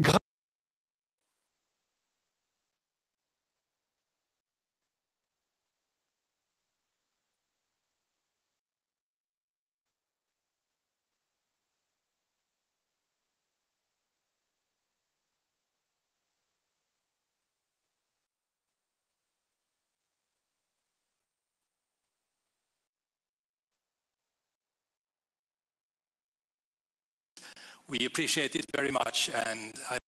God We appreciate it very much. And I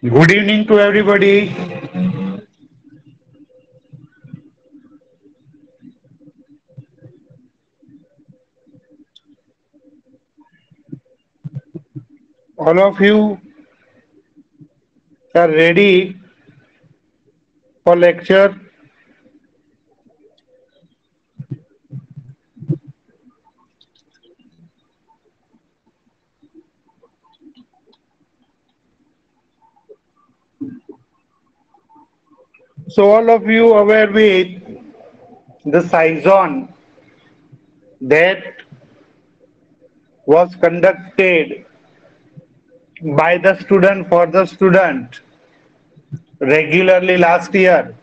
Good evening to everybody. All of you are ready for lecture. So all of you aware with the Saison that was conducted by the student for the student regularly last year.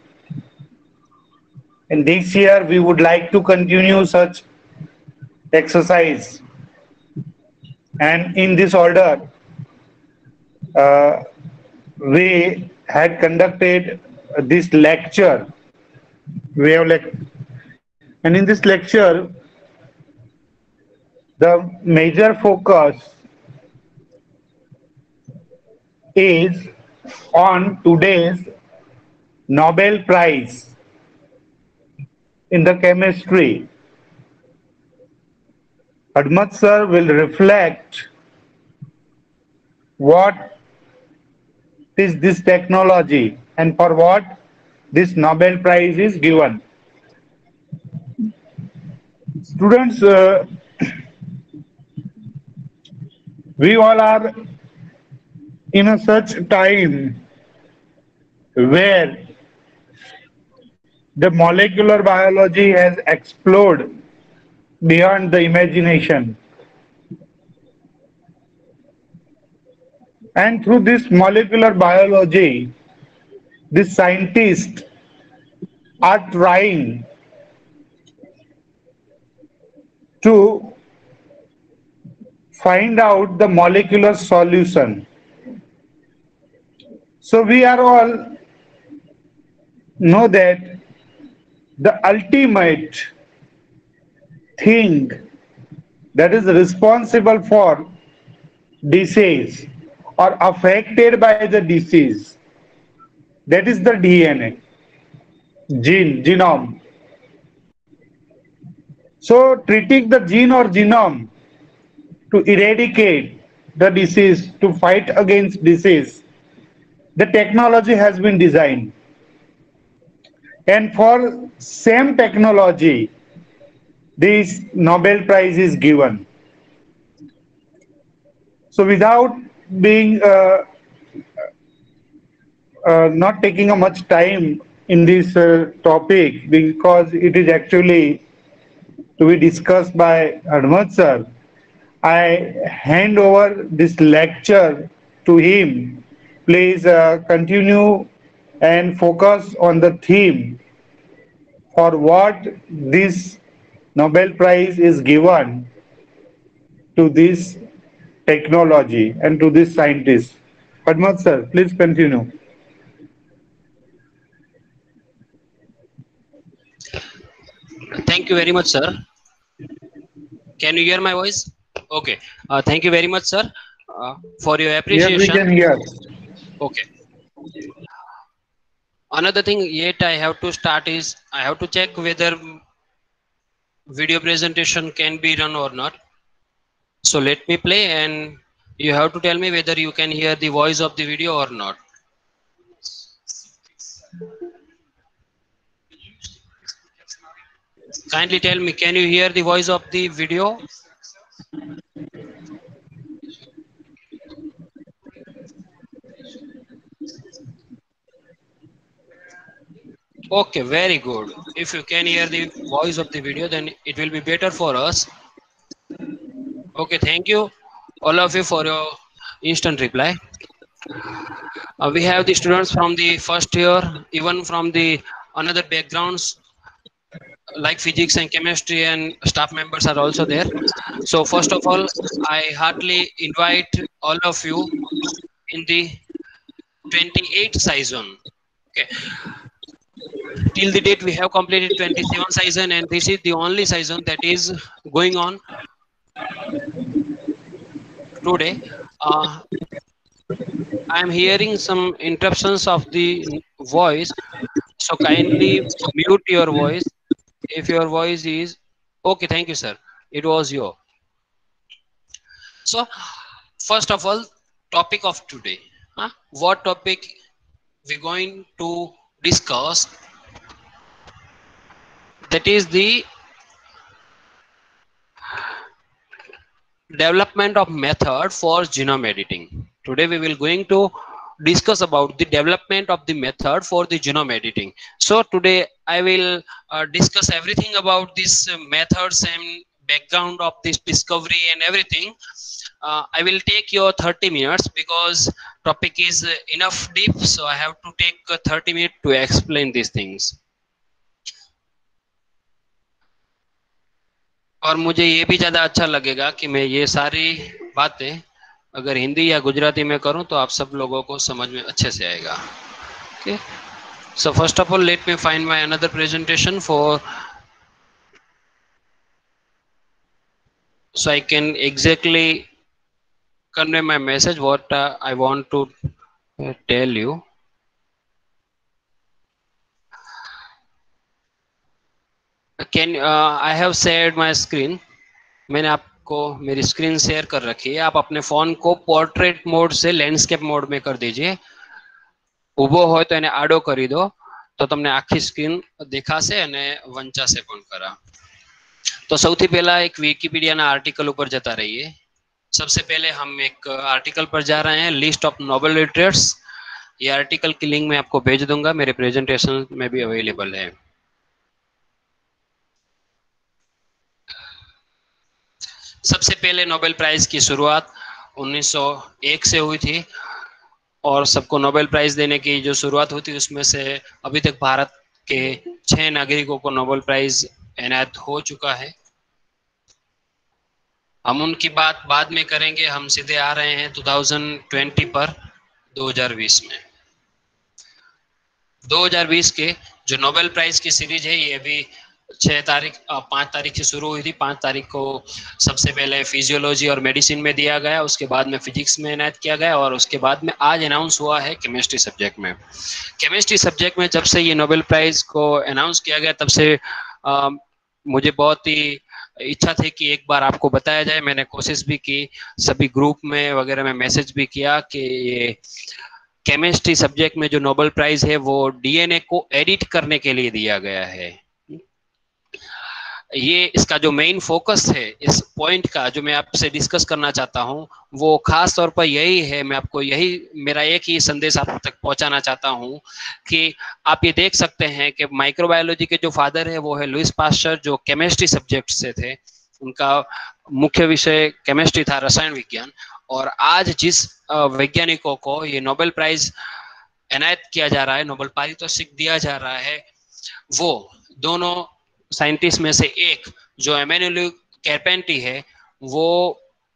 And this year we would like to continue such exercise. And in this order, uh, we had conducted this lecture. We have lec- and in this lecture, the major focus is on today's Nobel Prize in the chemistry. Admat sir will reflect what is this technology and for what this Nobel Prize is given. Students, uh, we all are in a such time where the molecular biology has exploded beyond the imagination. And through this molecular biology, the scientists are trying to find out the molecular solution. So we are all know that the ultimate thing that is responsible for disease or affected by the disease that is the DNA, gene, genome. So treating the gene or genome to eradicate the disease, to fight against disease, the technology has been designed. And for same technology, this Nobel Prize is given. So without being uh, uh, not taking a much time in this uh, topic because it is actually to be discussed by Admat sir. I hand over this lecture to him. Please uh, continue and focus on the theme for what this Nobel Prize is given to this technology and to this scientist. Admat sir, please continue. Thank you very much, sir. Can you hear my voice? Okay. Uh, thank you very much, sir, uh, for your appreciation. Yes, we can hear. Okay. Another thing yet I have to start is I have to check whether video presentation can be run or not. So let me play and you have to tell me whether you can hear the voice of the video or not. Kindly tell me, can you hear the voice of the video? Okay, very good. If you can hear the voice of the video, then it will be better for us. Okay, thank you all of you for your instant reply. Uh, we have the students from the first year, even from the another backgrounds like physics and chemistry and staff members are also there. So first of all, I heartily invite all of you in the 28 season. Okay. Till the date we have completed 27 season and this is the only season that is going on today. Uh, I am hearing some interruptions of the voice. So kindly mute your voice. If your voice is okay, thank you, sir. It was your. So, first of all, topic of today. Huh? What topic we're going to discuss? That is the development of method for genome editing. Today we will going to discuss about the development of the method for the genome editing. So today I will uh, discuss everything about these uh, methods and background of this discovery and everything. Uh, I will take your 30 minutes because topic is uh, enough deep. So I have to take uh, 30 minutes to explain these things. और मुझे ये भी ज़्यादा अच्छा लगेगा कि मैं ये सारी बातें अगर हिंदी या गुजराती में करूँ तो आप सब लोगों को समझ में अच्छे से आएगा। Okay so first of all let me find my another presentation for so i can exactly convey my message what uh, i uh, tell you. can uh, i have shared my screen मैंने आपको मेरी screen share कर रखी है आप अपने phone को portrait mode से લેન્ડસ્કેપ મોડ में कर दीजिए ઊભો હોય તો એને આડો કરી દો તો તમને આખી સ્ક્રીન દેખાશે અને વંચાશે પણ ખરા तो સૌથી પહેલા એક વિકીપીડિયાના આર્ટિકલ ઉપર જતા રહીએ सबसे पहले हम एक आर्टिकल पर जा रहे हैं लिस्ट ऑफ नोबल लिटरेट्स ये आर्टिकल की लिंक मैं आपको भेज दूंगा मेरे प्रेजेंटेशन में भी अवेलेबल है सबसे पहले नोबेल प्राइज की शुरुआत 1901 से हुई थी और सबको नोबेल प्राइज देने की जो शुरुआत हुई थी, उसमें से अभी तक भारत के छह नागरिकों को नोबेल प्राइज एनायत हो चुका है। हम उनकी बात बाद में करेंगे। हम सीधे आ रहे हैं 2020 पर 2020 में। 2020 के जो नोबेल प्राइज की सीरीज़ है, ये अभी छह तारीख पाँच तारीख से शुरू हुई थी। पाँच तारीख को सबसे पहले फिजियोलॉजी और मेडिसिन में दिया गया उसके बाद में फिजिक्स में इनायत किया गया और उसके बाद में आज अनाउंस हुआ है केमिस्ट्री सब्जेक्ट में। केमिस्ट्री सब्जेक्ट में जब से ये नोबेल प्राइज को अनाउंस किया गया तब से अ, मुझे बहुत ही इच्छा थी कि एक बार आपको बताया जाए। मैंने कोशिश भी की सभी ग्रुप में वगैरह में मैसेज भी किया कि ये केमिस्ट्री सब्जेक्ट में जो नोबेल प्राइज है वो डीएनए को एडिट करने के लिए दिया गया है। ये इसका जो मेन फोकस है, इस पॉइंट का जो मैं आपसे डिस्कस करना चाहता हूँ, वो खास तौर पर यही है, मैं आपको यही, मेरा एक ही संदेश आप तक पहुंचाना चाहता हूँ कि आप ये देख सकते हैं कि माइक्रोबायोलॉजी के जो फादर है, वो है लुइस पास्टर जो केमिस्ट्री सब्जेक्ट से थे। उनका मुख्य विषय केमिस्ट्री था, रसायन विज्ञान। और आज जिस वैज्ञानिकों को ये नोबेल प्राइज एनायत किया जा रहा है नोबेल पारितोषिक दिया जा रहा है, वो दोनों साइंटिस्ट में से एक जो एमेनुअल कैरपेंटी है वो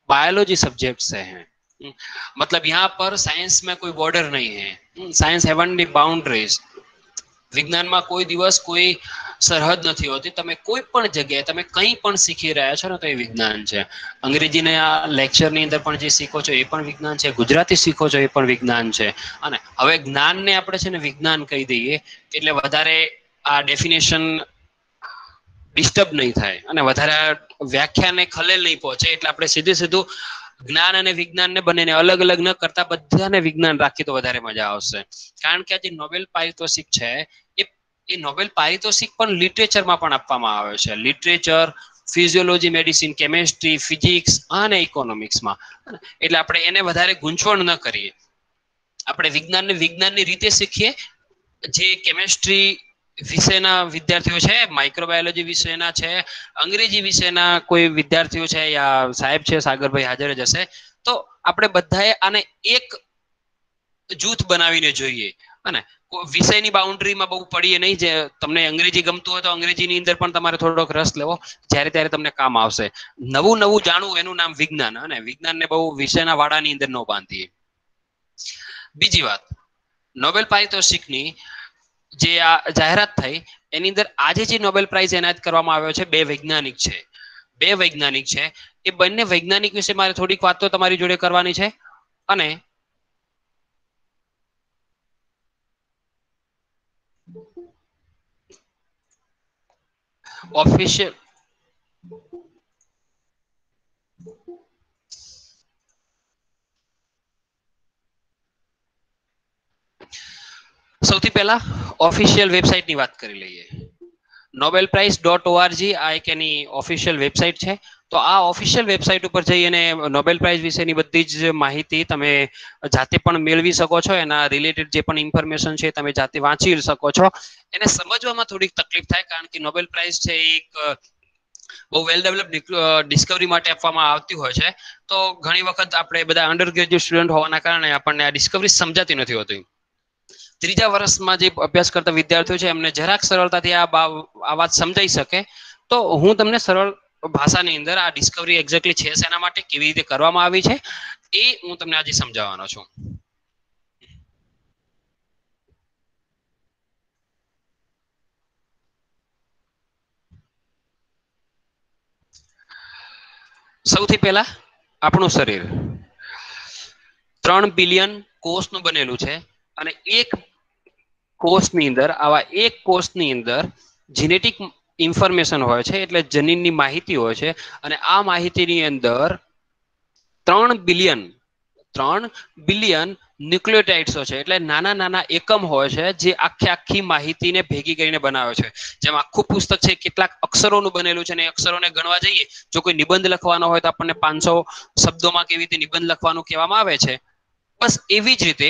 बायोलॉजी सब्जेक्ट से हैं हम्म, मतलब यहाँ पर साइंस में कोई बॉर्डर नहीं है સાયન્સ હેવન ની બાઉન્ડ્રીઝ વિજ્ઞાનમાં કોઈ દિવસ કોઈ સરહદ નથી હોતી તમે કોઈ પણ જગ્યાએ તમે કંઈ પણ શીખી રહ્યા છો ને તો એ વિજ્ઞાન છે અંગ્રેજીને આ લેક્ચરની અંદર પણ જે શીખો છો એ પણ વિજ્ઞાન છે ગુજરાતી શીખો છો એ પણ વિજ્ઞાન છે અને હવે જ્ઞાનને આપણે છે ને વિજ્ઞાન કહી દઈએ એટલે વધારે આ ડેફિનેશન ડિસ્ટર્બ નહીં થાય. અને વધારે વ્યાખ્યાને ખલેલ નહીં પહોંચે એટલે આપણે સીધે સીધું જ્ઞાન અને વિજ્ઞાનને બંનેને અલગ અલગ ન કરતા બધાને વિજ્ઞાન રાખી તો વધારે મજા આવશે. કારણ કે આ જે નોબેલ પારિતોષિક છે, એ એ નોબેલ પારિતોષિક પણ લિટરેચરમાં પણ આપવામાં આવે છે. Literature, physiology, medicine, chemistry, physics અને ઇકોનોમિક્સમાં. એટલે આપણે એને વધારે ગૂંચવણ ન કરીએ. આપણે વિજ્ઞાનને વિજ્ઞાનની રીતે શીખીએ. જે કેમેસ્ટ્રી વિષયના વિદ્યાર્થીઓ છે માઇક્રોબાયોલોજી વિષયના છે, અંગ્રેજી વિષયના કોઈ વિદ્યાર્થીઓ છે યા સાહેબ છે, સાગરભાઈ હાજર જ હશે. તો આપણે બધાએ આને એક જૂથ બનાવીને જોઈએ. અને વિષયની બાઉન્ડ્રીમાં બહુ પડીએ નહીં, જે તમને અંગ્રેજી ગમતું હોય તો અંગ્રેજીની અંદર પણ તમારે થોડોક રસ લેવો, જ્યારે ત્યારે તમને કામ આવશે. નવું નવું જાણવું, એનું નામ વિજ્ઞાન. અને વિજ્ઞાનને બહુ વિષયના વાડાની અંદર ન બાંધીએ. બીજી વાત. નોબેલ પારિતોષિકની જે આ જાહેરાત થઈ, એની અંદર આજે જે નોબેલ પ્રાઇઝ એનાયત કરવામાં આવ્યો છે, બે વૈજ્ઞાનિક છે. બે વૈજ્ઞાનિક છે. એ બંને વૈજ્ઞાનિક વિશે મારે થોડીક વાત તમારી જોડે કરવાની છે. અને ઓફિશિયલ સૌથી પહેલા ઓફિશિયલ વેબસાઇટની વાત કરી લઈએ. નોબેલ પ્રાઇઝ ડોટ ઓઆરજી આ એક એની ઓફિશિયલ વેબસાઇટ છે. તો આ ઓફિશિયલ વેબસાઇટ ઉપર જઈ અને નોબેલ પ્રાઇઝ વિશેની બધી જ માહિતી તમે જાતે પણ મેળવી શકો છો. એના રિલેટેડ જે પણ ઇન્ફોર્મેશન છે તમે જાતે વાંચી શકો છો. એને સમજવામાં થોડીક તકલીફ થાય કારણ કે નોબેલ પ્રાઇઝ છે એક બહુ વેલ ડેવલપ ડિસ્કવરી માટે આપવામાં આવતી હોય છે. તો ઘણી વખત આપણે બધા અંડર ગ્રેજ્યુએટ સ્ટુડન્ટ હોવાના કારણે આપણને આ ડિસ્કવરી સમજાતી નથી હોતી. ત્રીજા વર્ષમાં જે અભ્યાસ કરતા વિદ્યાર્થીઓ છે, એમને જરાક સરળતાથી આ આ વાત સમજાઈ શકે. તો હું તમને સરળ ભાષાની અંદર આ ડિસ્કવરી એક્ઝેક્ટલી છે શેના માટે, કેવી રીતે કરવામાં આવી છે, એ હું તમને આજે સમજાવવાનો છું. સૌથી પહેલા આપણું શરીર. ત્રણ બિલિયન કોષનું બનેલું છે અને એક કોષની અંદર, આવા એક કોષની અંદર જીનેટિક ઇન્ફોર્મેશન હોય છે, એટલે જનીનની માહિતી હોય છે, અને આ માહિતીની અંદર ત્રણ બિલિયન ત્રણ બિલિયન ન્યુક્લિયોટાઇડ્સો છે, એટલે નાના નાના એકમ હોય છે, જે આખી આખી માહિતીને ભેગી કરીને બનાવે છે. જેમ આખું પુસ્તક છે, કેટલાક અક્ષરોનું બનેલું છે, અને અક્ષરોને ગણવા જઈએ, જો કોઈ નિબંધ લખવાનો હોય તો આપણને પાંચસો શબ્દોમાં કેવી રીતે નિબંધ લખવાનું કહેવામાં આવે છે. બસ એવી જ રીતે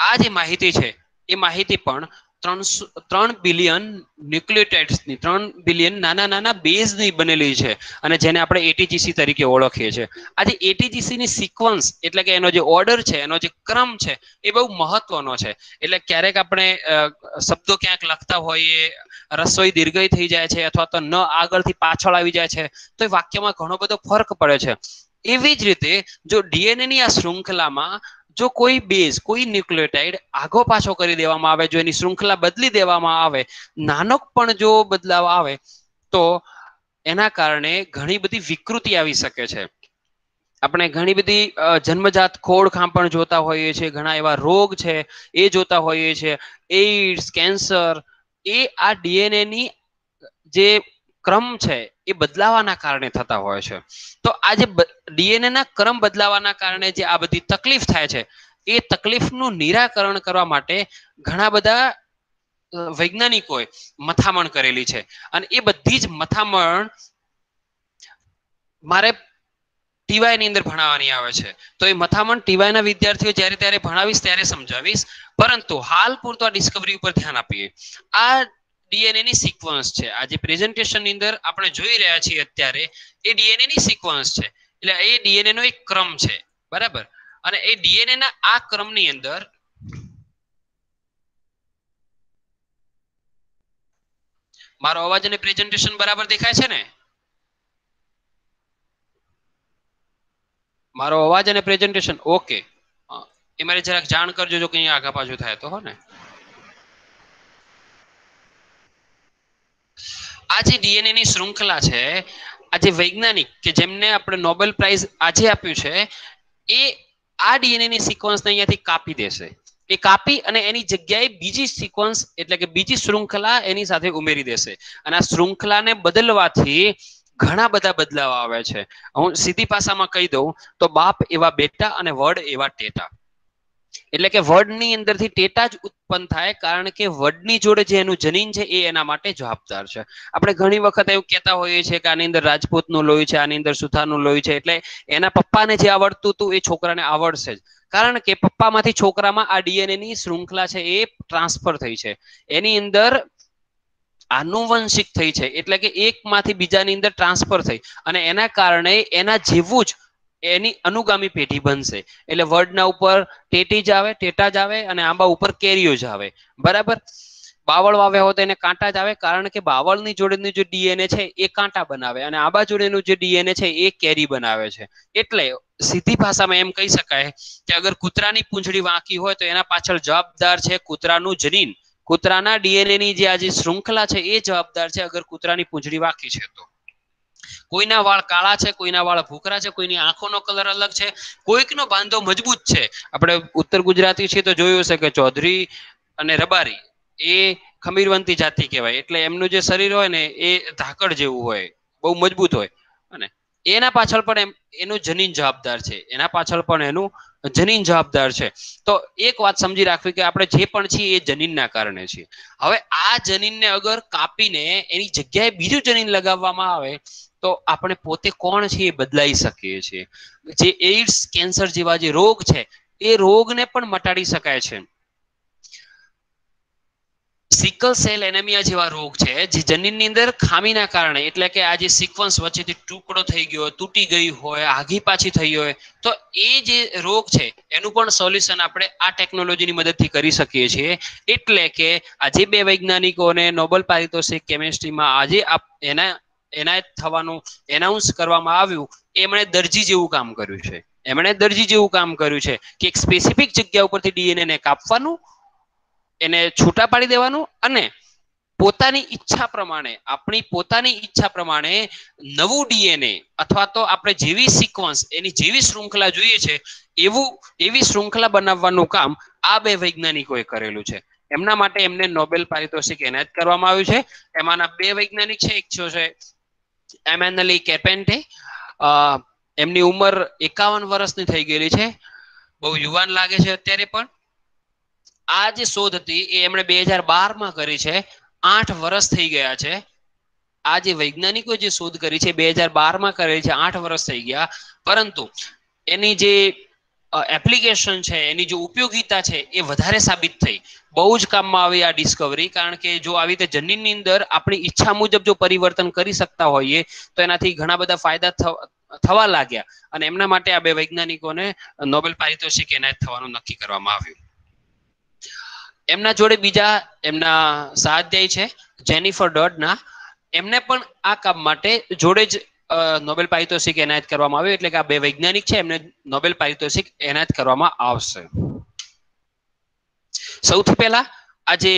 આ જે માહિતી છે એ માહિતી પણ ત્રણસો, ત્રણ બિલિયન ન્યુક્લિયોટાઇડ્સની ત્રણ બિલિયન નાના નાના બેઝની બનેલી છે અને જેને આપણે એટીજીસી તરીકે ઓળખીએ છીએ. આજે એટીજીસીની સિક્વન્સ એટલે કે એનો જે ઓર્ડર છે, એનો જે ક્રમ છે, એ બહુ મહત્વનો છે. એટલે ક્યારેક આપણે શબ્દો ક્યાંક લખતા હોઈએ, રસોઈ દીર્ઘઈ થઈ જાય છે અથવા તો ન આગળથી પાછળ આવી જાય છે, તો એ વાક્યમાં ઘણો બધો ફરક પડે છે. એવી જ રીતે જો ડીએનએની આ શૃંખલામાં જો કોઈ બેઝ, કોઈ ન્યુક્લિયોટાઇડ આગો પાછો કરી દેવામાં આવે, જો એની શૃંખલા બદલી દેવામાં આવે નાનો પણ જો બદલાવ આવે, તો એના કારણે ઘણી બધી વિકૃતિ આવી શકે છે. આપણે ઘણી બધી જન્મજાત ખોડખાં પણ જોતા હોઈએ છીએ, ઘણા એવા રોગ છે, એ જોતા હોઈએ છીએ, એઇડ્સ, કેન્સર, એ આ ડીએનએની જે ક્રમ છે એ બદલાવાના કારણે થતા હોય છે. તો આ જે ડીએનએ ના ક્રમ બદલાવાના કારણે જે આ બધી તકલીફ થાય છે, એ તકલીફનું નિરાકરણ કરવા માટે ઘણા બધા વૈજ્ઞાનિકોએ મથામણ કરેલી છે. અને એ બધી જ મથામણ મારે ટીવાયની અંદર ભણાવવાની આવે છે. તો એ મથામણ ટીવાય ના વિદ્યાર્થીઓ જ્યારે ત્યારે ભણાવીશ ત્યારે સમજાવીશ. પરંતુ હાલ પૂરતો આ ડિસ્કવરી ઉપર ધ્યાન આપીએ. આ ડીએનએ ની સિક્વન્સ છે. આ જે પ્રેઝન્ટેશનની અંદર આપણે જોઈ રહ્યા છીએ અત્યારે, એ ડીએનએ ની સિક્વન્સ છે. એટલે એ ડીએનએ નો એક ક્રમ છે. બરાબર? અને એ ડીએનએ ના આ ક્રમની અંદર મારો અવાજ અને પ્રેઝન્ટેશન બરાબર દેખાય છે ને? મારો અવાજ અને પ્રેઝન્ટેશન ઓકે એ મારે જરાક જાણ કરજો જો કંઈ આગા પાછું થાય તો, હો ને? આ જે ડીએનએ ની શૃંખલા છે, આ જે વૈજ્ઞાનિક કે જેમને આપણે નોબેલ પ્રાઇઝ આજે આપ્યું છે, એ આ ડીએનએ ની સિક્વન્સને અહીંયાથી કાપી દેશે. એ કાપી અને એની જગ્યાએ બીજી સિક્વન્સ એટલે કે બીજી શૃંખલા એની સાથે ઉમેરી દેશે. અને આ શૃંખલાને બદલવાથી ઘણા બધા બદલાવ આવે છે. હું સીધી ભાષામાં કહી દઉં, તો બાપ એવા બેટા અને વડ એવા ટેટા. એટલે કે વડની અંદરથી ટેટા જ ઉત્પન્ન થાય, કારણ કે વડની જોડે જે એનું જનીન છે એ એના માટે જવાબદાર છે. આપણે ઘણી વખત એવું કહેતા હોઈએ છીએ કે આની અંદર રાજપૂતનું લોહી છે, આની અંદર સુથારનું લોહી છે, એટલે એના પપ્પાને જે આવડતું હતું એ છોકરાને આવડશે જ. કારણ કે પપ્પામાંથી છોકરામાં આ ડીએનએ ની શૃંખલા છે એ ટ્રાન્સફર થઈ છે. એની અંદર આનુવંશિક થઈ છે, એટલે કે એકમાંથી બીજાની અંદર ટ્રાન્સફર થઈ. અને એના કારણે એના જેવું જ એની અનુગામી પેઢી બનશે. એટલે વર્ડના ઉપર ટેટી જ આવે, ટેટા જ આવે અને આંબા ઉપર કેરીઓ જ આવે. બરાબર? બાવળ વાવ્યા હોય તો એને કાંટા જ આવે, કારણ કે બાવળની જોડેનું જે ડીએનએ છે એ કાંટા બનાવે અને આંબા જોડેનું જે ડીએનએ છે એ કેરી બનાવે છે. એટલે સીધી ભાષામાં એમ કહી શકાય કે અગર કૂતરાની પૂંછડી વાંકી હોય તો એના પાછળ જવાબદાર છે કૂતરાનું જનીન. કૂતરાના ડીએનએ ની જે આજે શૃંખલા છે એ જવાબદાર છે અગર કૂતરાની પૂંછડી વાંકી છે તો. કોઈના વાળ કાળા છે, કોઈના વાળ ભૂખરા છે, કોઈની આંખોનો કલર અલગ છે, કોઈકનો બાંધો મજબૂત છે. આપણે ઉત્તર ગુજરાતી છીએ તો જોયું હશે કે ચૌધરી અને રબારી એ ખમીરવંતી જાતિ કહેવાય. એટલે એમનું જે શરીર હોય ને એ ધાકડ જેવું હોય, બહુ મજબૂત હોય. અને એના પાછળ પણ એમ, એનું જનીન જવાબદાર છે. એના પાછળ પણ એનું જનીન જવાબદાર છે. તો એક વાત સમજી રાખવી કે આપણે જે પણ છીએ એ જનીનના કારણે છીએ. હવે આ જનીનને અગર કાપીને એની જગ્યાએ બીજું જનીન લગાવવામાં આવે તો આપણે પોતે કોણ છે એ બદલાઈ શકીએ છીએ. જે એઇડ્સ, કેન્સર જેવા જે રોગ છે, એ રોગને પણ મટાડી શકાય છે. સિકલ સેલ એનેમિયા જેવા રોગ છે, જે જનીનની અંદર ખામીના કારણે, એટલે કે આ જે સિક્વન્સ વચ્ચેથી ટુકડો થઈ ગયો તૂટી ગઈ હોય, આગી પાછી થઈ હોય, તો એ જે રોગ છે, એનું પણ સોલ્યુશન આપણે આ ટેકનોલોજીની મદદથી કરી શકીએ છીએ. એટલે કે આજે બે વૈજ્ઞાનિકોને નોબલ પારિતોષિક કેમેસ્ટ્રીમાં આજે એના એનાયત થવાનું એનાઉન્સ કરવામાં આવ્યું, એમણે દરજી જેવું કામ કર્યું છે. એમણે દરજી જેવું કામ કર્યું છે કે એક સ્પેસિફિક જગ્યા ઉપરથી ડીએનએ ને કાપવાનું, એને છૂટા પાડી દેવાનું અને પોતાની ઈચ્છા પ્રમાણે, આપણી પોતાની ઈચ્છા પ્રમાણે નવું ડીએનએ અથવા તો આપણે જેવી સિક્વન્સ એની જેવી શૃંખલા જોઈએ છે, એવું, એવી શૃંખલા બનાવવાનું કામ આ બે વૈજ્ઞાનિકોએ કરેલું છે. એમના માટે એમને નોબેલ પારિતોષિક એનાયત કરવામાં આવ્યું છે. એમાંના બે વૈજ્ઞાનિક છે, એક છે એમેનલી કેપેન્ટે એમની ઉંમર એકાવન વર્ષની થઈ ગયેલી છે. બહુ યુવાન લાગે છે અત્યારે પણ. આ જે શોધ હતી એ એમણે બે હજાર બારમાં કરી છે. આઠ વર્ષ થઈ ગયા છે. આ જે વૈજ્ઞાનિકો જે શોધ કરી છે બે હજાર બારમાં કરેલી છે. આઠ વર્ષ થઈ ગયા. પરંતુ એની જે એપ્લિકેશન છે, એની જે ઉપયોગિતા છે એ વધારે સાબિત થઈ. બહુ જ કામમાં આવી આ ડિસ્કવરી કારણ કે જો આવી રીતે જનીનની અંદર આપણી ઈચ્છા મુજબ જો પરિવર્તન કરી શકતા હોઈએ, તો એનાથી ઘણા બધા ફાયદા થવા લાગ્યા. અને એમના માટે આ બે વૈજ્ઞાનિકોને નોબેલ પારિતોષિક એનાયત થવાનું નક્કી કરવામાં આવ્યું. એમના જોડે બીજા એમના સાધ્યાય છે, જેનિફર ડોડના. એમને પણ આ કામ માટે જોડે જ નોબેલ પારિતોષિક એનાયત કરવામાં આવ્યું, એટલે કે આ બે વૈજ્ઞાનિક છે, એમને નોબેલ પારિતોષિક એનાયત કરવામાં આવશે. સૌથી પહેલા આ જે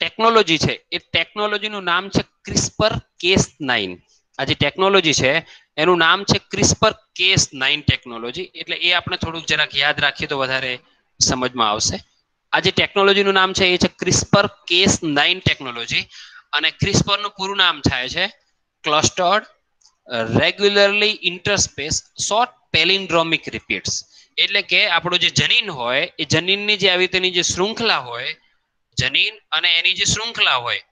ટેકનોલોજી છે, એ ટેકનોલોજીનું નામ છે ક્રિસ્પર કેસ નાઇન આ જે ટેકનોલોજી છે, એનું નામ છે ક્રિસ્પર કેસ નાઇન ટેકનોલોજી એટલે એ આપણે થોડુંક જરાક યાદ રાખીએ તો વધારે સમજમાં આવશે. આ જે ટેકનોલોજીનું નામ છે, એ છે ક્રિસ્પર કેસ નાઇન ટેકનોલોજી અને ક્રિસ્પરનું પૂરું નામ થાય છે clustered regularly interspaced short palindromic repeats એટલે કે આપણું જે જનીન હોય, એ જનીનની જે આવી તેની જે શૃંખલા હોય, જનીન અને એની જે શૃંખલા હોય,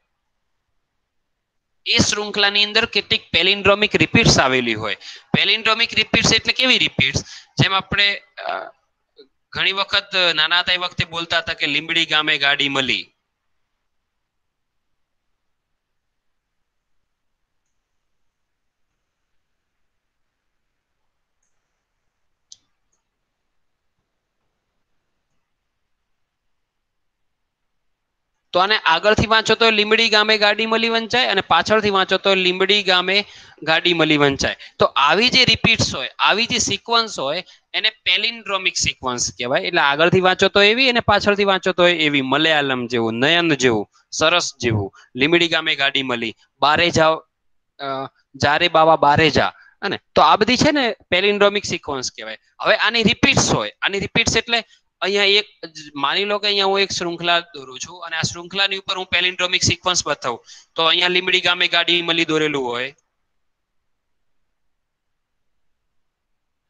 એ શૃંખલાની અંદર કેટલીક પેલિન્ડ્રોમિક રિપીટ્સ આવેલી હોય. પેલિન્ડ્રોમિક રિપીટ્સ એટલે કેવી રિપીટ્સ? જેમ આપણે ઘણી વખત નાના હતા એ વખતે બોલતા હતા કે લીંબડી ગામે ગાડી મળી તો આને આગળથી વાંચો તો લીંબડી ગામે ગાડી મળી વંચાય અને પાછળથી વાંચો તો લીંબડી ગામે ગાડી મળી વંચાય. તો આવી જે રિપીટ્સ હોય, આવી જે સિક્વન્સ હોય, એને પેલિન્ડ્રોમિક સિક્વન્સ કહેવાય. એટલે આગળથી વાંચો તો એવી અને પાછળથી વાંચો તો એવી, મલયાલમ જેવું, નયન જેવું, સરસ જેવું. લીંબડી ગામે ગાડી મળી. બારે જાઓ જારે બાવા, બારે જા. અને તો આ બધી છે ને પેલિન્ડ્રોમિક સિક્વન્સ કહેવાય. હવે આની રિપીટ્સ હોય. આની રિપીટ્સ એટલે અહીંયા એક માની લો કે અહીંયા હું એક શૃંખલા દોરું છું અને આ શૃંખલાની ઉપર હું પેલિન્ડ્રોમિક સિક્વન્સ બતાવું. તો અહીંયા લીમડી ગામે ગાડી મળી દોરેલું હોય.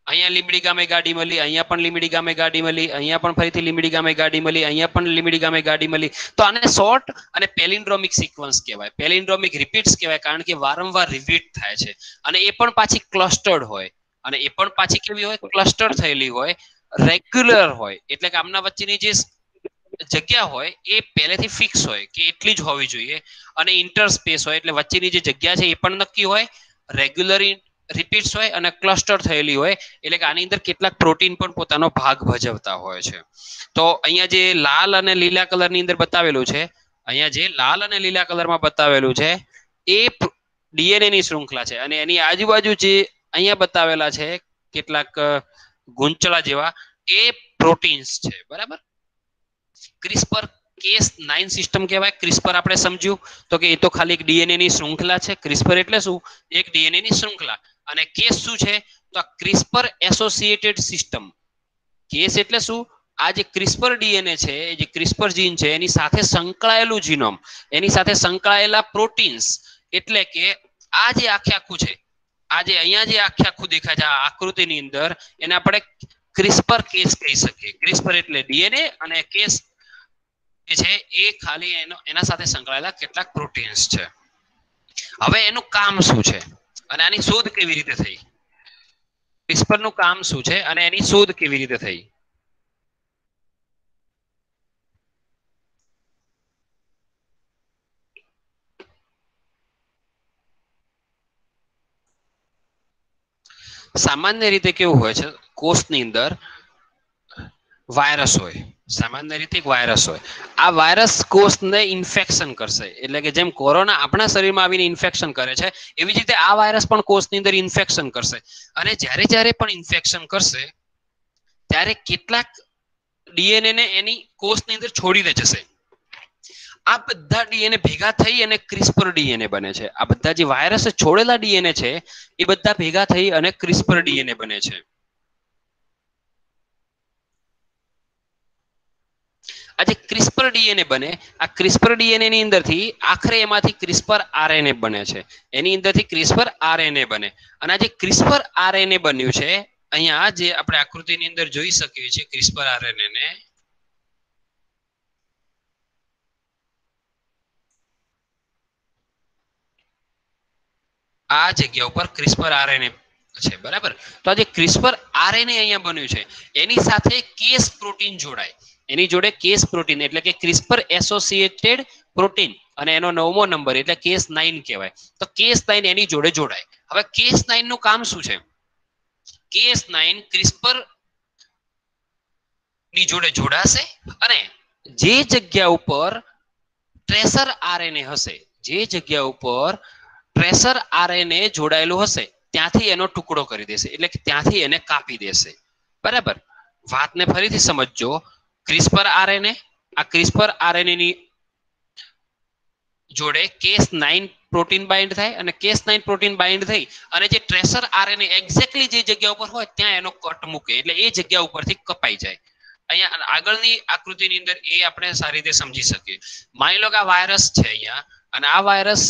અહીંયા લીમડી ગામે ગાડી મળી અહીંયા પણ લીમડી ગામે ગાડી મળી અહીંયા પણ ફરીથી લીમડી ગામે ગાડી મળી અહીંયા પણ લીમડી ગામે ગાડી મળી તો આને શોર્ટ અને પેલિન્ડ્રોમિક સિક્વન્સ કહેવાય. પેલિન્ડ્રોમિક રિપીટ્સ કહેવાય કારણ કે વારંવાર રિપીટ થાય છે. અને એ પણ પાછી ક્લસ્ટર્ડ હોય. અને એ પણ પાછી કેવી હોય? ક્લસ્ટર થયેલી હોય. રેગ્યુલર હોય, એટલે કે આમના વચ્ચેની જે જગ્યા હોય, એ પહેલેથી ફિક્સ હોય કે એટલી જ હોવી જોઈએ. અને ઇન્ટરસ્પેસ હોય, એટલે વચ્ચેની જે જગ્યા છે, એ પણ નક્કી હોય. રેગ્યુલર રિપીટ્સ હોય અને ક્લસ્ટર થયેલી હોય, એટલે કે આની અંદર કેટલાક પ્રોટીન પણ પોતાનો ભાગ ભજવતા હોય છે. તો અહીંયા જે લાલ અને લીલા કલરની અંદર બતાવેલું છે, અહીંયા જે લાલ અને લીલા કલરમાં બતાવેલું છે, એ ડીએનએ ની શૃંખલા છે. અને એની આજુબાજુ જે અહીંયા બતાવેલા છે, કેટલાક ગુંચળા જેવા એ પ્રોટીન્સ છે, બરાબર? ક્રિસ્પર કેસ નાઇન સિસ્ટમ કહેવાય. ક્રિસ્પર આપણે સમજ્યું તો કે એ તો ખાલી એક ડીએનએ ની શૃંખલા છે. ક્રિસ્પર એટલે શું? એક ડીએનએ ની શૃંખલા. અને કેસ શું છે? તો આ ક્રિસ્પર એસોસિએટેડ સિસ્ટમ કેસ એટલે શું? આ જે ક્રિસ્પર ડીએનએ છે જે ક્રિસ્પર જીન છે, એની સાથે સંકળાયેલું જીનોમ એની સાથે સંકળાયેલા પ્રોટીન્સ એટલે કે આ જે આખે આખું છે આ જે અહીંયા જે આખે આખું દેખાય છે, આ આકૃતિની અંદર એને આપણે ક્રિસ્પર કેસ કહી શકીએ. ક્રિસ્પર એટલે ડીએનએ અને કેસ છે એ ખાલી એનો, એના સાથે સંકળાયેલા કેટલાક પ્રોટીન્સ છે. હવે એનું કામ શું છે? અને આની શોધ કેવી રીતે થઈ? ક્રિસ્પરનું કામ શું છે? અને એની શોધ કેવી રીતે થઈ? સામાન્ય રીતે કેવું હોય છે? કોષની અંદર વાયરસ હોય. સામાન્ય રીતે એક વાયરસ હોય. આ વાયરસ કોષને ઇન્ફેક્શન કરશે. એટલે કે જેમ કોરોના આપણા શરીરમાં આવીને ઇન્ફેક્શન કરે છે, એવી રીતે આ વાયરસ પણ કોષની અંદર ઇન્ફેક્શન કરશે. અને જ્યારે જ્યારે પણ ઇન્ફેક્શન કરશે, ત્યારે કેટલાક ડીએનએ ને એની કોષની અંદર છોડીને જશે. આ બધા ડીએનએ ભેગા થઈ અને ક્રિસ્પર ડીએનએ બને છે. આ બધા જે વાયરસ છોડેલા ડીએનએ છે, એ બધા ભેગા થઈ અને ક્રિસ્પર ડીએનએ બને છે. આ જે ક્રિસ્પર ડીએનએ બને, આ ક્રિસ્પર ડીએનએ ની અંદરથી આખરે એમાંથી ક્રિસ્પર આરએનએ બને છે. એની અંદરથી ક્રિસ્પર આરએનએ બને. અને આ જે ક્રિસ્પર આરએનએ બન્યું છે, અહીંયા જે આપણે આકૃતિની અંદર જોઈ શકીએ છીએ ક્રિસ્પર આરએનએ ને આ જગ્યા ઉપર ક્રિસ્પર આરએનએ છે, બરાબર? તો આ જે ક્રિસ્પર આરએનએ અહીંયા બન્યું છે, એની સાથે કેસ પ્રોટીન જોડાય. એની જોડે કેસ પ્રોટીન, એટલે કે ક્રિસ્પર એસોસિએટેડ પ્રોટીન, અને એનો નવમો નંબર, એટલે કેસ નાઇન કહેવાય. તો કેસ નાઇન એની જોડે જોડાય. હવે કેસ નાઇનનું કામ શું છે? કેસ નાઇન ક્રિસ્પરની જોડે જોડાશે, અને જે જગ્યા ઉપર ટ્રેસર આરએનએ હશે, જે જગ્યા ઉપર ટ્રેસર આરએનએ જોડાયેલું હશે, ત્યાંથી એનો ટુકડો કરી દેશે. એટલે કે ત્યાંથી એને કાપી દેશે. બરાબર? વાતને ફરીથી સમજજો. ક્રિસ્પર આરએનએ, આ ક્રિસ્પર આરએનએ ની જોડે કેસ નાઇન પ્રોટીન બાઇન્ડ થાય અને કેસ નાઇન પ્રોટીન બાઇન્ડ થઈ અને જે ટ્રેસર આરએનએ એક્ઝેક્ટલી જે જગ્યા ઉપર હોય ત્યાં એનો કટ મૂકે. એટલે એ જગ્યા ઉપરથી કપાઈ જાય. અહીંયા આગળની આકૃતિની અંદર એ આપણે સારી રીતે સમજી શકીએ. માની લો કે આ વાયરસ છે અહીંયા અને આ વાયરસ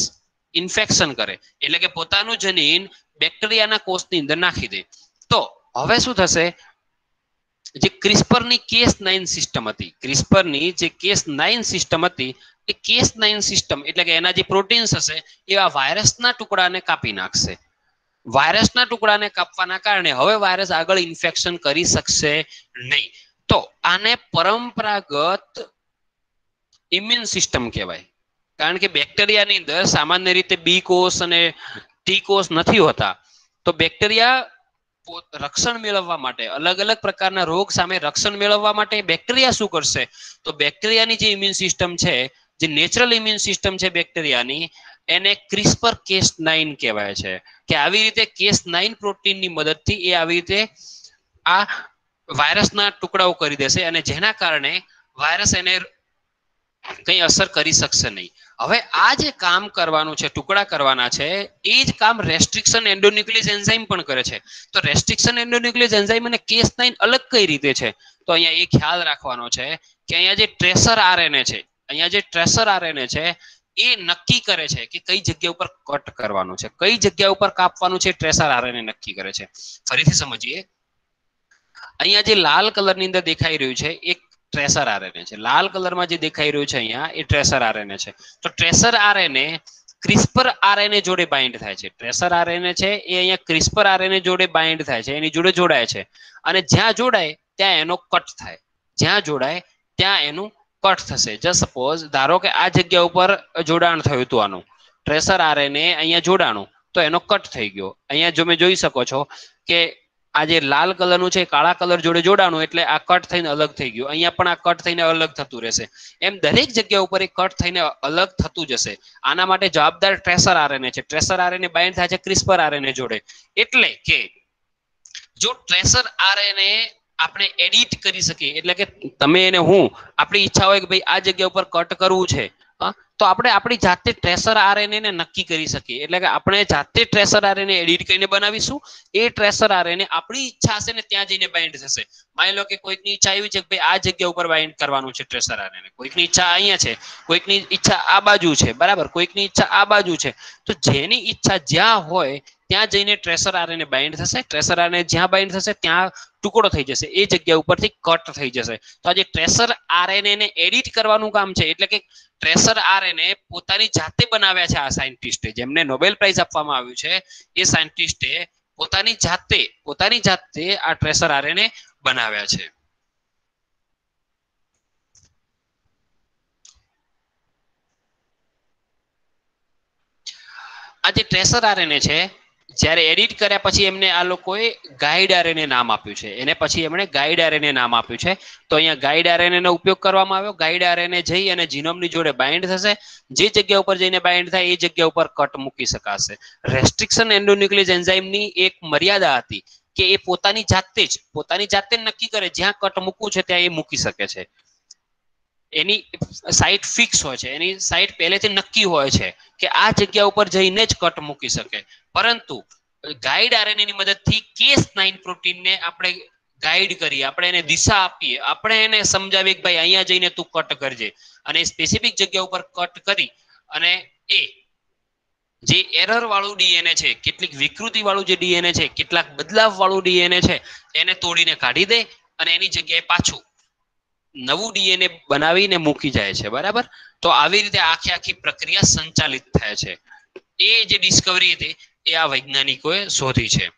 ઇન્ફેક્શન કરે. એટલે કે પોતાનું જનીન બેક્ટેરિયાના કોષની અંદર નાખી દે. તો હવે શું થશે? જે ક્રિસ્પરની કેસ નાઇન સિસ્ટમ હતી ક્રિસ્પરની જે કેસ નાઇન સિસ્ટમ હતી, એ કેસ નાઇન સિસ્ટમ, એટલે કે એના જે પ્રોટીન્સ હશે, એવા વાયરસના ટુકડાને કાપી નાખશે. વાયરસના ટુકડાને કાપવાના કારણે હવે વાયરસ આગળ ઇન્ફેક્શન કરી શકશે નહીં. તો આને પરંપરાગત ઇમ્યુન સિસ્ટમ કહેવાય. કારણ કે બેક્ટેરિયાની અંદર સામાન્ય રીતે બી કોષ અને ટી કોષ નથી હોતા. તો બેક્ટેરિયા રક્ષણ મેળવવા માટે, અલગ અલગ પ્રકારના રોગ સામે રક્ષણ મેળવવા માટે બેક્ટેરિયા શું કરશે? તો બેક્ટેરિયાની જે ઇમ્યુન સિસ્ટમ છે, જે નેચરલ ઇમ્યુન સિસ્ટમ છે બેક્ટેરિયાની, એને ક્રિસ્પર કેસ નાઇન કહેવાય છે. કે આવી રીતે કેસ નાઇન પ્રોટીનની મદદથી એ આવી રીતે આ વાયરસના ટુકડાઓ કરી દેશે અને જેના કારણે વાયરસ એને કંઈ અસર કરી શકશે નહીં. હવે આ જે કામ કરવાનું છે, ટુકડા કરવાના છે, એ જ કામ રેસ્ટ્રિક્શન એન્ડોન્યુક્લિયસ એન્ઝાઇમ પણ કરે છે. તો રેસ્ટ્રિક્શન એન્ડોન્યુક્લિયસ એન્ઝાઇમ અને કેસ નાઇન અલગ કઈ રીતે છે? તો અહીંયા એ ખ્યાલ રાખવાનો છે કે અહીંયા જે ટ્રેસર આરએનએ છે, અહીંયા જે ટ્રેસર આરએનએ છે, એ નક્કી કરે છે કે કઈ જગ્યા ઉપર કટ કરવાનું છે. કઈ જગ્યા ઉપર કાપવાનું છે ટ્રેસર આરએનએ નક્કી કરે છે. ફરીથી સમજીએ. અહીંયા જે લાલ કલરની અંદર દેખાઈ રહ્યું છે, એક ટ્રેસર આરએનએ છે. લાલ કલરમાં જે દેખાઈ રહ્યું છે અહીંયા, એ ટ્રેસર આરએનએ છે. તો ટ્રેસર આરએનએ ક્રિસ્પર આરએનએ જોડે બાઇન્ડ થાય છે. ટ્રેસર આરએનએ છે, એ અહીંયા ક્રિસ્પર આરએનએ જોડે બાઇન્ડ થાય છે. એની જોડે જોડાય છે. અને જ્યાં જોડાય, ત્યાં એનો કટ થાય. જ્યાં જોડાય, ત્યાં એનું કટ થશે. જ સપોઝ ધારો કે આ જગ્યા ઉપર જોડાણ થયું હતું આનું. ટ્રેસર આરએનએ અહીંયા જોડાણું, તો એનો કટ થઈ ગયો. અહીંયા જો મેં જોઈ શકો છો કે આ જે લાલ કલરનું છે કાળા કલર જોડે જોડાણું એટલે આ કટ થઈને અલગ થઈ ગયું. અહીંયા પણ આ કટ થઈને અલગ થતું રહેશે. એમ દરેક જગ્યા ઉપર એ કટ થઈને અલગ થતું જશે. આના માટે જવાબદાર ટ્રેસર આરએનએ છે. ટ્રેસર આરએનએ બાઇન્ડ થાય છે ક્રિસ્પર આરએનએ જોડે. એટલે કે જો ટ્રેસર આરએનએ આપણે એડિટ કરી શકીએ, એટલે કે તમે એને હું આપણી ઈચ્છા હોય કે ભાઈ આ જગ્યા ઉપર કટ કરવું છે તો આપણે આપણી જાતે ટ્રેસર આરએનએ ને નક્કી કરી શકીએ. એટલે કે આપણે જાતે ટ્રેસર આરએનએ એડિટ કરીને બનાવીશું. એ ટ્રેસર આરએનએ આપણી ઈચ્છા હશે ને ત્યાં જઈને બાઇન્ડ થશે. માની લો કે કોઈકની ઈચ્છા એવી છે કે ભાઈ આ જગ્યા ઉપર બાઇન્ડ કરવાનું છે ટ્રેસર આરએનએ કોઈકની ઈચ્છા અહીંયા છે, કોઈકની ઈચ્છા આ બાજુ છે. બરાબર? કોઈકની ઈચ્છા આ બાજુ છે. તો જેની ઈચ્છા જ્યાં હોય ત્યાં જઈને ટ્રેસર આરએનએ બાઇન્ડ થશે. ટ્રેસર આરએનએ જ્યાં બાઇન્ડ થશે, ત્યાં ટુકડો થઈ જશે. એ જગ્યા ઉપરથી કટ થઈ જશે. તો આજે ટ્રેસર આરએનએ ને એડિટ કરવાનું કામ છે. એટલે કે ટ્રેસર આરએનએ પોતાની જાતે બનાવ્યા છે આ સાયન્ટિસ્ટે જેમને નોબેલ પ્રાઇઝ આપવામાં આવ્યું છે. એ સાયન્ટિસ્ટે પોતાની જાતે પોતાની જાતે આ ટ્રેસર આરએનએ બનાવ્યા છે. આ જે ટ્રેસર આરએનએ છે જ્યારે એડિટ કર્યા પછી એમને આ લોકોએ ગાઈડ આરએનએ નામ આપ્યું છે. એને પછી એમણે ગાઈડ આરએનએ નામ આપ્યું છે. તો અહીંયા ગાઈડ આરએનએ નો ઉપયોગ કરવામાં આવ્યો. ગાઈડ આરએનએ જઈ અને જીનોમની જોડે બાઇન્ડ થશે. જે જગ્યા ઉપર જઈને બાઇન્ડ થાય, એ જગ્યા ઉપર કટ મૂકી શકાશે. રેસ્ટ્રિક્શન એન્ડોન્યુક્લિયસ એન્ઝાઇમની એક મર્યાદા હતી કે એ પોતાની જાતે જ, પોતાની જાતે નક્કી કરે. જ્યાં કટ મૂકવું છે, ત્યાં એ મૂકી શકે છે. એની સાઈટ ફિક્સ હોય છે, એની સાઈટ પહેલેથી નક્કી હોય છે કે આ જગ્યા ઉપર જઈને જ કટ મૂકી શકે. પરંતુ ગાઈડ આરએનએ ની મદદથી કેસ નાઇન પ્રોટીનને આપણે ગાઈડ કરીએ, આપણે એને દિશા આપીએ, આપણે એને સમજાવીએ કે ભાઈ અહીંયા જઈને તું કટ કરજે. અને સ્પેસિફિક જગ્યા ઉપર કટ કરી અને એ જે એરર વાળું ડીએનએ છે, કેટલીક વિકૃતિ વાળું જે ડીએનએ છે, કેટલાક બદલાવ વાળું ડીએનએ છે, એને તોડીને કાઢી દે અને એની જગ્યાએ પાછું નવું ડીએનએ બનાવીને મૂકી જાય છે, બરાબર? તો આવી રીતે આખી આખી પ્રક્રિયા સંચાલિત થાય છે. એ જે ડિસ્કવરી હતી, એ આ વૈજ્ઞાનિકોએ શોધી છે,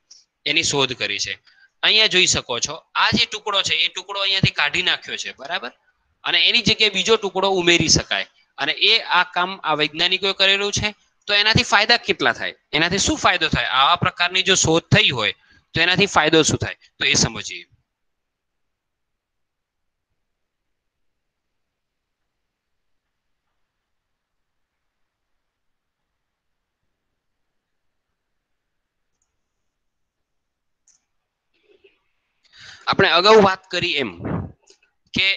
એની શોધ કરી છે. અહીંયા જોઈ શકો છો, આ જે ટુકડો છે, એ ટુકડો અહીંયાથી કાઢી નાખ્યો છે, બરાબર? અને એની જગ્યાએ બીજો ટુકડો ઉમેરી શકાય. અને એ આ કામ આ વૈજ્ઞાનિકોએ કરેલું છે, તો એનાથી ફાયદા કેટલા થાય? એનાથી શું ફાયદો થાય? આવા પ્રકારની જો શોધ થઈ હોય, તો એનાથી ફાયદો શું થાય? તો એ સમજીએ. આપણે અગાઉ વાત કરી એમ કે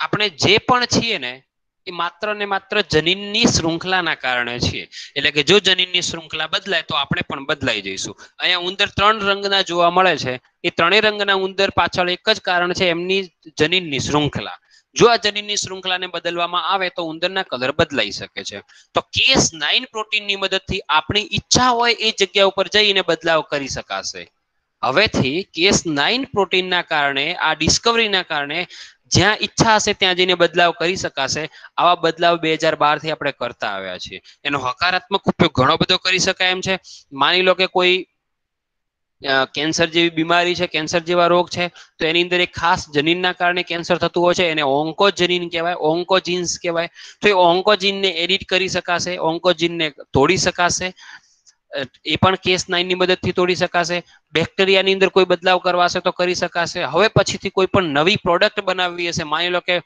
આપણે જે પણ છીએ ને, એ માત્ર ને માત્ર જનીનની શૃંખલાના કારણે છીએ. એટલે કે જો જનીનની શૃંખલા બદલાય તો આપણે પણ બદલાઈ જઈશું. અહીંયા ઉંદર ત્રણ રંગના જોવા મળે છે. એ ત્રણેય રંગના ઉંદર પાછળ એક જ કારણ છે એમની જનીનની શૃંખલા. જો આ જનીનની શૃંખલાને બદલવામાં આવે તો ઉંદરના કલર બદલાઈ શકે છે. તો કેસ નાઇન પ્રોટીનની મદદથી આપણી ઈચ્છા હોય એ જગ્યા ઉપર જઈને બદલાવ કરી શકાશે. હવેથી કેસ નાઇન પ્રોટીનના કારણે, આ ડિસ્કવરીના કારણે જ્યાં ઈચ્છા હશે ત્યાં જઈને બદલાવ કરી શકાશે. આવા બદલાવ બે હજાર બારથી આપણે કરતા આવ્યા છીએ. એનો હકારાત્મક ઉપયોગ ઘણો બધો કરી શકાય એમ છે. માની લો કે કોઈ કેન્સર જેવી બીમારી છે, કેન્સર જેવા રોગ છે, તો એની અંદર એક ખાસ જનીનના કારણે કેન્સર થતું હોય છે. એને ઓન્કોજનીન કહેવાય, ઓન્કોજીન્સ કહેવાય. તો એ ઓન્કોજીનને એડિટ કરી શકાશે, ઓન્કોજીનને તોડી શકાશે. એ પણ કેસ નાઇનની મદદથી તોડી શકાશે. બેક્ટેરિયાની અંદર કોઈ બદલાવ કરવાશે તો કરી શકાશે. હવે પછીથી કોઈ પણ નવી પ્રોડક્ટ બનાવવી હશે, માની લો કે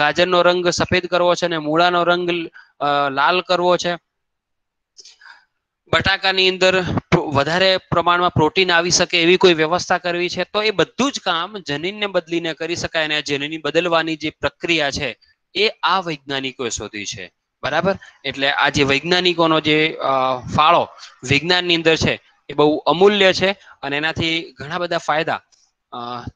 ગાજરનો રંગ સફેદ કરવો છે અને મૂળાનો રંગ લાલ કરવો છે. બટાકાની અંદર વધારે પ્રમાણમાં પ્રોટીન આવી શકે એવી કોઈ વ્યવસ્થા કરવી છે, તો એ બધું જ કામ જનીનને બદલીને કરી શકાય અને જનીન બદલવાની જે પ્રક્રિયા છે, એ આ વૈજ્ઞાનિકોએ શોધી છે. બરાબર? એટલે આ જે વૈજ્ઞાનિકોનો જે ફાળો વિજ્ઞાનની અંદર છે, એ બહુ અમૂલ્ય છે અને એનાથી ઘણા બધા ફાયદા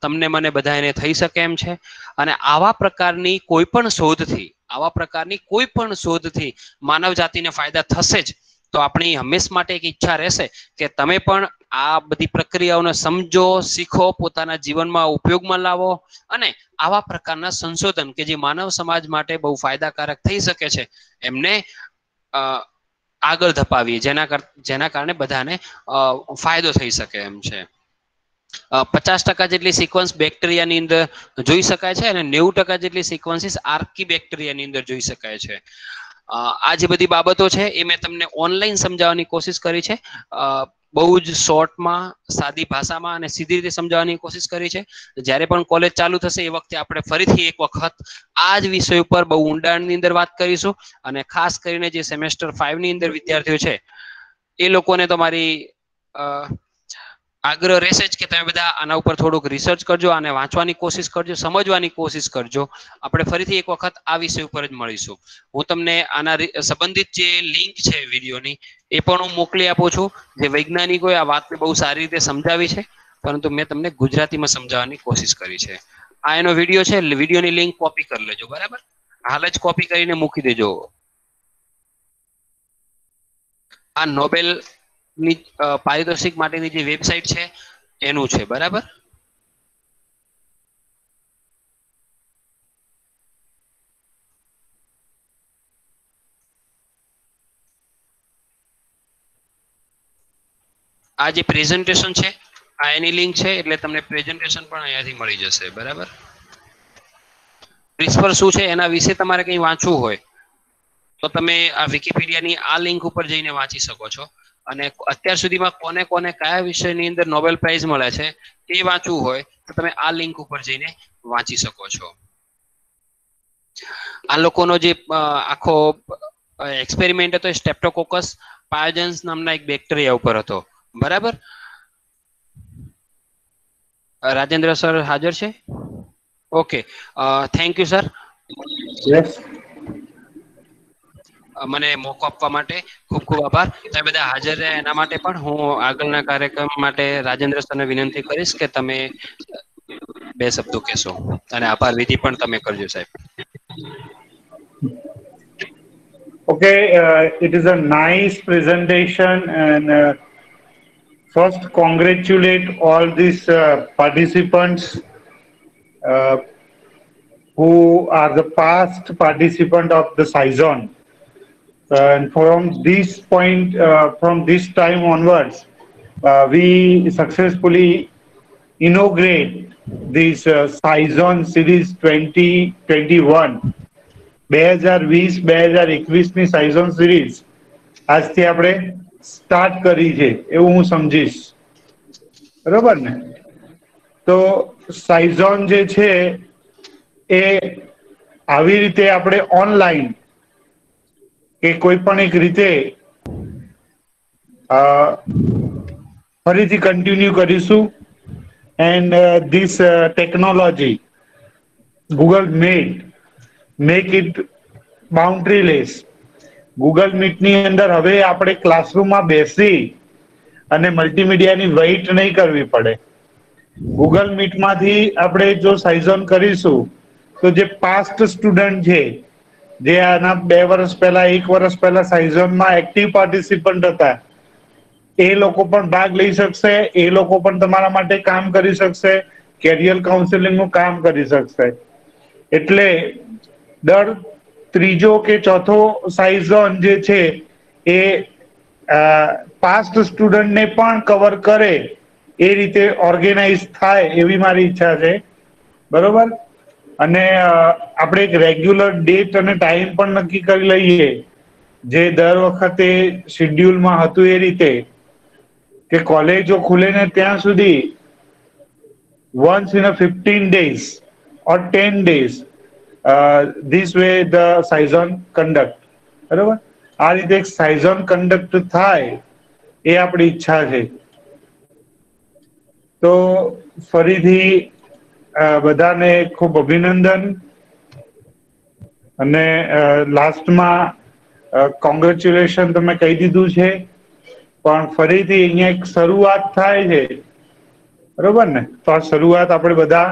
તમને મને બધાને થઈ શકે એમ છે. અને આવા પ્રકારની કોઈ પણ શોધથી, આવા પ્રકારની કોઈ પણ શોધથી માનવ જાતિને ફાયદા થશે જ, તો આપણી હંમેશ માટે એક ઈચ્છા રહેશે કે તમે પણ આ બધી પ્રક્રિયાઓને સમજો શીખો પોતાના જીવનમાં ઉપયોગમાં લાવો અને આવા પ્રકારના સંશોધન કે જે માનવ સમાજ માટે બહુ ફાયદાકારક થઈ શકે છે એમને આગળ ધપાવીએ જેના જેના કારણે બધાને ફાયદો થઈ શકે એમ છે. પચાસ ટકા જેટલી સિક્વન્સ બેક્ટેરિયાની અંદર જોઈ શકાય છે અને નેવું ટકા જેટલી સિક્વન્સીસ આર્કી બેક્ટેરિયાની અંદર જોઈ શકાય છે. આ જે બધી બાબતો છે એ મેં તમને ઓનલાઈન સમજાવવાની કોશિશ કરી છે. અ, બહુ જ શોર્ટમાં સાદી ભાષામાં અને સીધી રીતે સમજાવવાની કોશિશ કરી છે. જ્યારે પણ કોલેજ ચાલુ થશે એ વખતે આપણે ફરીથી એક વખત આ જ વિષય ઉપર બહુ ઊંડાણની અંદર વાત કરીશું અને ખાસ કરીને જે સેમેસ્ટર ફાઈવની અંદર વિદ્યાર્થીઓ છે એ લોકોને તો મારી અ, આગ્રહ રહેશે જ કે તમે બધા આના ઉપર થોડુંક રિસર્ચ કરજો અને વાંચવાની કોશિશ કરજો, સમજવાની કોશિશ કરજો. આપણે ફરીથી એક વખત આ વિષય ઉપર જ મળીશું. હું તમને આના સંબંધિત જે લિંક છે વિડીયોની એ પણ હું મોકલી આપું છું. જે વૈજ્ઞાનિકોએ આ વાતને બહુ સારી રીતે સમજાવી છે, પરંતુ મેં તમને ગુજરાતીમાં સમજાવવાની કોશિશ કરી છે. આ એનો વીડિયો છે વિડીયોની લિંક કોપી કરી લેજો, બરાબર? હાલ જ કોપી કરીને મૂકી દેજો. આ નોબેલ ની પારિતોષિક માટેની જે વેબસાઇટ છે, એનું છે, બરાબર? આ જે પ્રેઝન્ટેશન છે, આ એની લિંક છે, એટલે તમને પ્રેઝન્ટેશન પણ અહીંયાથી મળી જશે, બરાબર? ક્રિસ્પર શું છે, એના વિશે તમારે કંઈ વાંચવું હોય, તો તમે આ વિકીપીડિયાની આ લિંક ઉપર જઈને વાંચી શકો છો. અને અત્યાર સુધીમાં કોને કોને કયા વિષયની અંદર નોબેલ પ્રાઇઝ મળે છે તે વાંચવું હોય તો તમે આ લિંક ઉપર જઈને વાંચી શકો છો. આ લોકોનો જે આખો એક્સપેરિમેન્ટ હતો સ્ટેપ્ટોકોકસ પાયોજન્સ નામના એક બેક્ટેરિયા ઉપર હતો. બરાબર? રાજેન્દ્ર સર હાજર છે? Okay thank you sir yes મને મોકો આપવા માટે ખૂબ ખૂબ આભાર તમે બધા હાજર રહ્યા એના માટે પણ હું આગળના કાર્યક્રમ માટે રાજેન્દ્ર સરને વિનંતી કરીશ કે તમે બે શબ્દો કહેશો અને આભાર વિધિ પણ તમે કરજો સાહેબ uh, a nice presentation and uh, first congratulate all these uh, participants uh, who are the past participant of the Saison. And from this point, uh, from this time onwards, uh, we successfully inaugurate this uh, Saison Series 2021. બે હજાર વીસ બે હજાર એકવીસની સાઇઝોન series આજથી આપણે start કરી છે એવું હું સમજીશ બરોબર ને તો સાઇઝોન જે છે એ આવી રીતે આપણે ઓનલાઈન કે કોઈ પણ એક રીતે ફરીથી કન્ટિન્યુ કરીશું. And this technology Google Meet make it boundaryless Google મીટની અંદર હવે આપણે ક્લાસરૂમમાં બેસી અને મલ્ટીમીડિયાની વેઇટ નહીં કરવી પડે. ગૂગલ મીટમાંથી આપણે જો સાઇઝોન કરીશું, તો જે પાસ્ટ સ્ટુડન્ટ છે જે આના બે વર્ષ પહેલા, એક વર્ષ પહેલા સાઇઝોનમાં એક્ટિવ પાર્ટિસિપન્ટ હતા. એ લોકો પણ ભાગ લઈ શકશે, એ લોકો પણ તમારા માટે કામ કરી શકશે કેરિયર કાઉન્સેલિંગનું કામ કરી શકશે. એટલે દર ત્રીજો કે ચોથો સાઇઝોન જે છે, એ પાસ્ટ સ્ટુડન્ટને પણ કવર કરે, એ રીતે ઓર્ગેનાઇઝ થાય એવી મારી ઈચ્છા છે. બરોબર? અને આપણે એક રેગ્યુલર ડેટ અને ટાઈમ પણ નક્કી કરી લઈએ. જે દર વખતે શિડ્યુલમાં હતું એ રીતે કે કોલેજો ખુલે ને ત્યાં સુધી once in a 15 days or 10 days uh, this way the saison conduct. બરોબર? આ રીતે એક સાઇઝોન કન્ડક્ટ થાય એ આપણી ઈચ્છા છે. તો ફરીથી અ, બધાને ખૂબ અભિનંદન. અને લાસ્ટમાં કોંગ્રેચ્યુલેશન તમે કહી દીધું છે. પણ ફરીથી અહીંયા એક શરૂઆત થાય છે. બરોબર ને? તો આ શરૂઆત આપણે બધા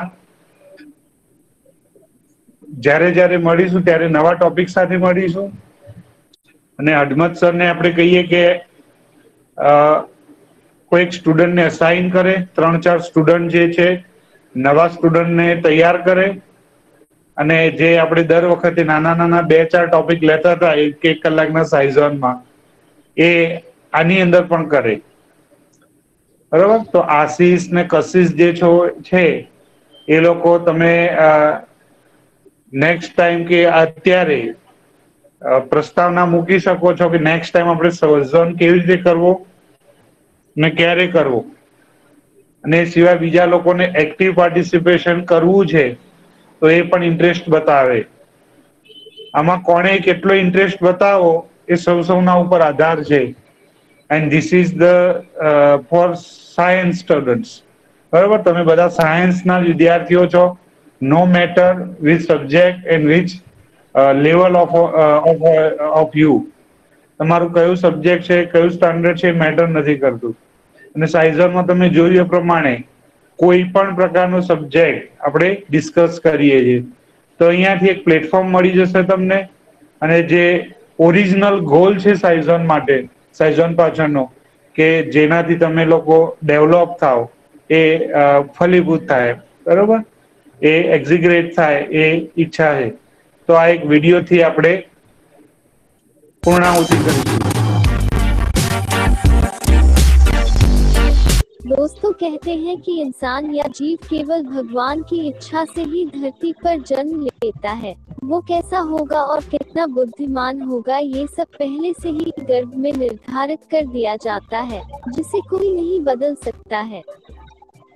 જ્યારે જ્યારે મળીશું, ત્યારે નવા ટોપિક સાથે મળીશું. અને હડમત સરને આપણે કહીએ કે કોઈક સ્ટુડન્ટને અસાઇન કરે. ત્રણ ચાર સ્ટુડન્ટ જે છે નવા સ્ટુડન્ટને તૈયાર કરે અને જે આપણે દર વખતે નાના નાના બે ચાર ટોપિક લેતા હતા, એક એક કલાકના સાઇઝોનમાં એ આની અંદર પણ કરે. બરોબર? તો આશીષ ને કશિશ જે છો, છે, એ લોકો તમે નેક્સ્ટ ટાઈમ કે અત્યારે પ્રસ્તાવના મૂકી શકો છો કે નેક્સ્ટ ટાઈમ આપણે સર્જન કેવી રીતે કરવો ને ક્યારે કરવો? અને સિવાય બીજા લોકોને એક્ટિવ પાર્ટિસિપેશન કરવું છે, તો એ પણ ઇન્ટરેસ્ટ બતાવે. આમાં કોણે કેટલો ઇન્ટરેસ્ટ બતાવો, એ સૌ સૌના ઉપર આધાર છે. And this is the for science students બરાબર? તમે બધા સાયન્સના વિદ્યાર્થીઓ છો. No matter which subject and which level of of you તમારું કયું સબ્જેક્ટ છે, કયું સ્ટાન્ડર્ડ છે મેટર નથી કરતું. અને સાઇઝરમાં તમે જોયું એ પ્રમાણે કોઈ પણ પ્રકારનો સબ્જેક્ટ આપણે ડિસ્કસ કરીએ છીએ. તો અહીંયાથી એક પ્લેટફોર્મ મળી જશે તમને અને જે ઓરિજિનલ ગોલ છે સાઇઝોન માટે સાઇઝોન પાછળનો, કે જેનાથી તમે લોકો ડેવલપ થાવ એ ફલીભૂત થાય, બરોબર? એ એક્ઝિગ્રેટ થાય, એ ઈચ્છા છે. તો આ એક વિડીયોથી આપણે પૂર્ણાહુતિ કરીશું. दोस्तों कहते हैं कि इंसान या जीव केवल भगवान की इच्छा से ही धरती पर जन्म लेता है। वो कैसा होगा और कितना बुद्धिमान होगा, ये सब पहले से ही गर्भ में निर्धारित कर दिया जाता है, जिसे कोई नहीं बदल सकता है।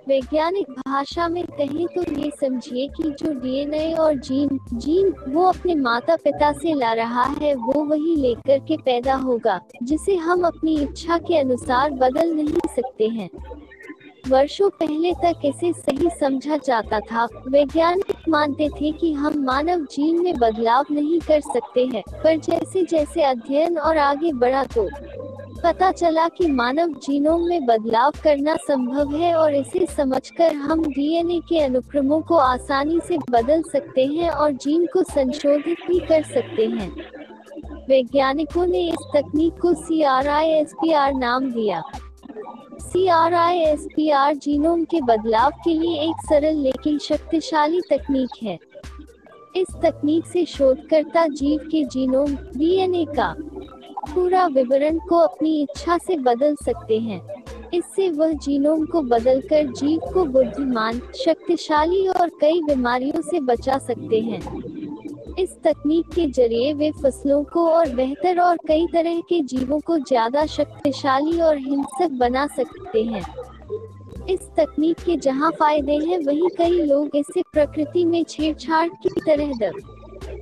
वैज्ञानिक भाषा में कहें तो ये समझिए कि जो डीएनए और जीन जीन वो अपने माता पिता से ला रहा है, वो वही लेकर के पैदा होगा, जिसे हम अपनी इच्छा के अनुसार बदल नहीं सकते हैं। वर्षों पहले तक इसे सही समझा जाता था। वैज्ञानिक मानते थे कि हम मानव जीन में बदलाव नहीं कर सकते हैं, पर जैसे जैसे अध्ययन और आगे बढ़ा तो पता चला कि मानव जीनोम में बदलाव करना संभव है और इसे समझकर हम डीएनए के अनुक्रमों को आसानी से बदल सकते हैं और जीन को संशोधित भी कर सकते हैं। वैज्ञानिकों ने इस तकनीक को C R I S P R नाम दिया। C R I S P R genome के बदलाव के लिए एक सरल लेकिन शक्तिशाली तकनीक है। इस तकनीक से शोधकर्ता जीव के जीनोम डीएनए का पूरा विवरण को अपनी इच्छा से बदल सकते हैं। इससे वह जीनोम को बदलकर जीव को बुद्धिमान, शक्तिशाली और कई बीमारियों से बचा सकते हैं। इस तकनीक के ज़रिए वे फ़सलों को और बेहतर और कई तरह के जीवों को ज़्यादा शक्तिशाली और हिंसक बना सकते हैं। इस तकनीक के जहाँ फ़ायदे हैं, वहीं कई लोग इसे प्रकृति में छेड़छाड़ की तरह दब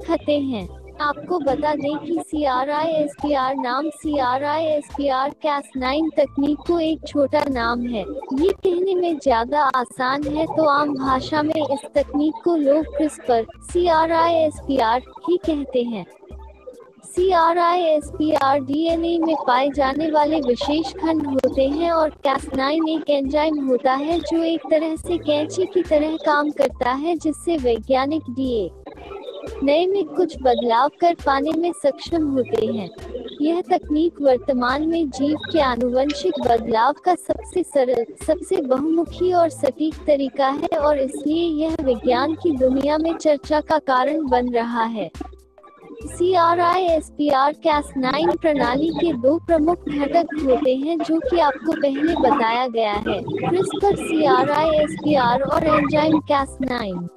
खते हैं। आपको बता दें कि C R I S P R नाम C R I S P R Cas nine तकनीक को एक छोटा नाम है। ये कहने में ज़्यादा आसान है तो आम भाषा में इस तकनीक को लोग CRISPR C R I S P R ही कहते हैं। C R I S P R D N A में पाए जाने वाले विशेष खंड होते हैं और कैसनाइन एक एंजाइम होता है जो एक तरह से कैंची की तरह काम करता है जिससे वैज्ञानिक डीए नए में कुछ बदलाव कर पाने में सक्षम होते हैं। यह तकनीक वर्तमान में जीव के आनुवंशिक बदलाव का सबसे सरल, सबसे बहुमुखी और सटीक तरीका है और इसलिए यह विज्ञान की दुनिया में चर्चा का कारण बन रहा है। C R I S P R Cas nine प्रणाली के दो प्रमुख घटक होते हैं जो कि आपको पहले बताया गया है। CRISPR C R I S P R और एंजाइम कैस नाइन।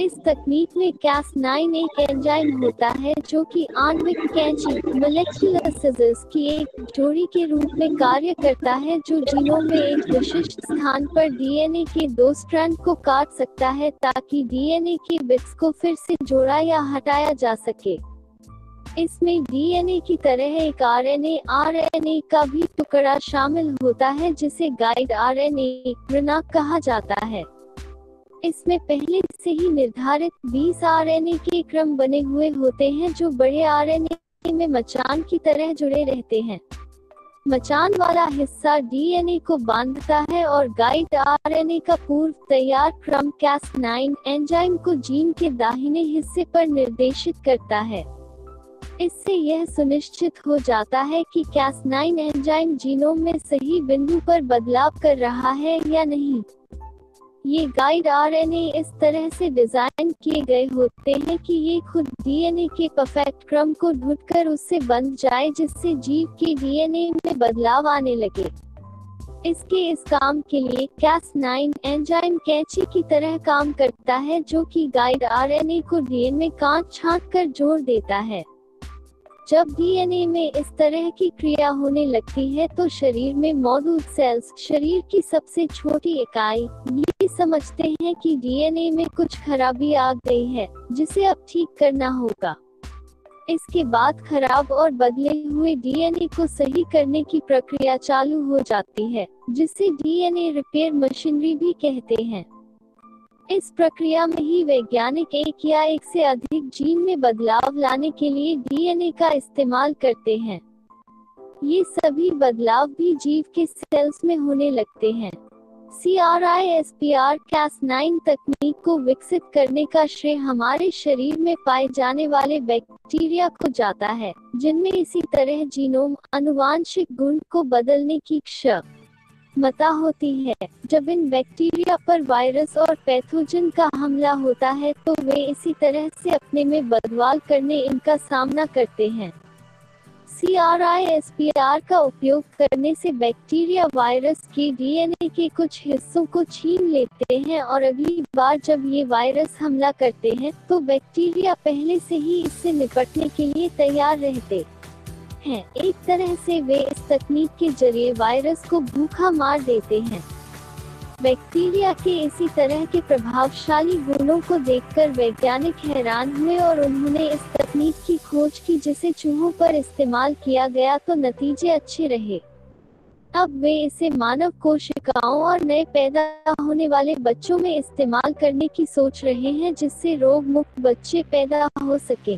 इस तकनीक में कैस नाइन एक एंजाइम होता है जो कि आणविक कैंची मोलेक्युलर सिजर्स की एक जोड़ी के रूप में कार्य करता है जो जीनों में एक विशिष्ट स्थान पर डीएनए के दो स्ट्रैंड को काट सकता है ताकि डीएनए के बिट्स को फिर से जोड़ा या हटाया जा सके। इसमें डीएनए की तरह एक आरएनए आरएनए का भी टुकड़ा शामिल होता है जिसे गाइड आरएनए कहा जाता है। इसमें पहले से ही निर्धारित 20 आरएनए के क्रम बने हुए होते हैं जो बड़े आरएनए में मचान की तरह जुड़े रहते हैं। मचान वाला हिस्सा डीएनए को बांधता है और गाइड आरएनए का पूर्व तैयार क्रम कैस नाइन एंजाइम को जीन के दाहिने हिस्से पर निर्देशित करता है। इससे यह सुनिश्चित हो जाता है कि कैस नाइन एंजाइम जीनोम में सही बिंदु पर बदलाव कर रहा है या नहीं। ये गाइड आरएनए इस तरह से डिज़ाइन किए गए होते हैं कि ये खुद डीएनए के परफेक्ट क्रम को ढूंढकर उससे बंध जाए, जिससे जीव के डीएनए में बदलाव आने लगे। इसके इस काम के लिए कैस नाइन एंजाइम कैंची की तरह काम करता है, जो कि गाइड आरएनए को डीएनए काट छांट कर जोड़ देता है। जब डीएनए में इस तरह की क्रिया होने लगती है तो शरीर में मौजूद सेल्स शरीर की सबसे छोटी इकाई, ये समझते हैं कि डीएनए में कुछ खराबी आ गई है, जिसे अब ठीक करना होगा। इसके बाद खराब और बदले हुए डीएनए को सही करने की प्रक्रिया चालू हो जाती है, जिसे डीएनए रिपेयर मशीनरी भी कहते हैं। इस प्रक्रिया में ही वैज्ञानिक एक या एक से अधिक जीन में बदलाव लाने के लिए डीएनए का इस्तेमाल करते हैं। ये सभी बदलाव भी जीव के सेल्स में होने लगते हैं। C R I S P R Cas nine तकनीक को विकसित करने का श्रेय हमारे शरीर में पाए जाने वाले बैक्टीरिया को जाता है, जिनमें इसी तरह जीनोम अनुवांशिक गुण को बदलने की क्षमता होती है। जब इन बैक्टीरिया पर वायरस और पैथोजन का हमला होता है तो वे इसी तरह से अपने में बदलाव करने इनका सामना करते हैं। C R I S P R का उपयोग करने से बैक्टीरिया वायरस के डीएनए के कुछ हिस्सों को छीन लेते हैं और अगली बार जब ये वायरस हमला करते हैं तो बैक्टीरिया पहले से ही इससे निपटने के लिए तैयार रहते। हैं। एक तरह से वे इस तकनीक के ज़रिए वायरस को भूखा मार देते हैं। बैक्टीरिया के इसी तरह के प्रभावशाली गुणों को देखकर वैज्ञानिक हैरान हुए और उन्होंने इस तकनीक की खोज की जिसे चूहों पर इस्तेमाल किया गया तो नतीजे अच्छे रहे। अब वे इसे मानव कोशिकाओं और नए पैदा होने वाले बच्चों में इस्तेमाल करने की सोच रहे हैं जिससे रोग मुक्त बच्चे पैदा हो सके।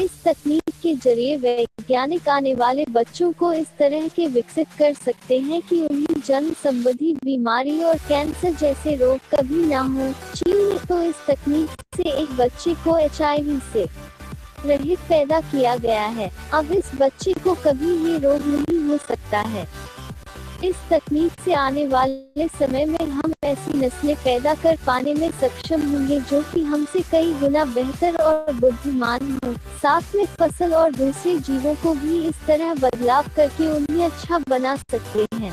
इस तकनीक के ज़रिए वैज्ञानिक आने वाले बच्चों को इस तरह के विकसित कर सकते हैं कि उन्हें जन्म संबंधी बीमारी और कैंसर जैसे रोग कभी ना हो। चीन में तो इस तकनीक से एक बच्चे को एचआईवी से रहित पैदा किया गया है। अब इस बच्चे को कभी ये रोग नहीं हो सकता है। इस तकनीक से आने वाले समय में हम ऐसी नस्लें पैदा कर पाने में सक्षम होंगे जो कि हमसे कई गुना बेहतर और बुद्धिमान हो। साथ में फ़सल और दूसरे जीवों को भी इस तरह बदलाव करके उन्हें अच्छा बना सकते हैं।